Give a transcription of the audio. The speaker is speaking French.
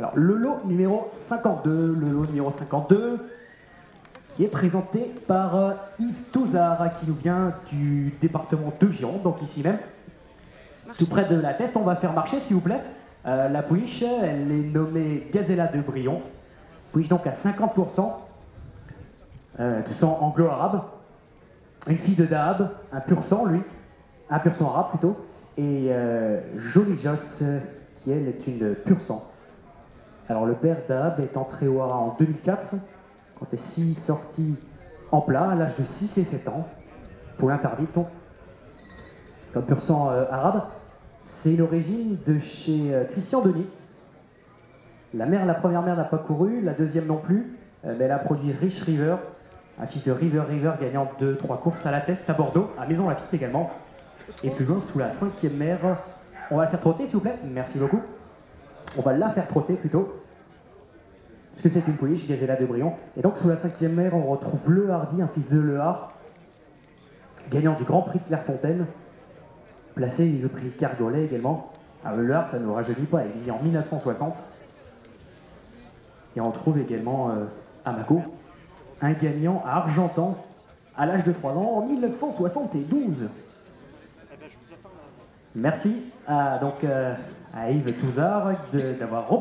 Alors, le lot numéro 52, le lot numéro 52, qui est présenté par euh, Yves Touzard, qui nous vient du département de Gironde, donc ici même, tout près de la tête. On va faire marcher, s'il vous plaît. Euh, la pouliche, elle est nommée Gazella de Brion. Pouliche donc à 50%, euh, de sang anglo-arabe. Une fille de Dahab, un pur sang, lui, un pur sang arabe plutôt. Et Jolie Joss, qui elle est une pur sang. Alors le père d'Ahab est entré au Hara en 2004, quand est si sorti en plat à l'âge de 6 et 7 ans, pour l'interdit donc, comme pur sang euh, arabe. C'est une origine de chez euh, Christian Denis. La mère, la première mère n'a pas couru, la deuxième non plus, euh, mais elle a produit Rich River, un fils de River River gagnant 2-3 courses à la test à Bordeaux, à Maison Lafitte également. Et plus loin, sous la cinquième mère, on va la faire trotter s'il vous plaît, merci beaucoup. On va la faire trotter plutôt. Parce que c'est une pouliche, Gazella de Brion. Et donc sous la cinquième mère, on retrouve Le Hardy, un fils de Le Hard, gagnant du Grand Prix de Clairefontaine, placé le prix Cargolet également. Ah, le Hard, ça ne nous rajeunit pas, il est en 1960. Et on retrouve également euh, Amaco, un gagnant à Argentan à l'âge de 3 ans en 1972. Merci à, donc, euh, à Yves Touzard d'avoir.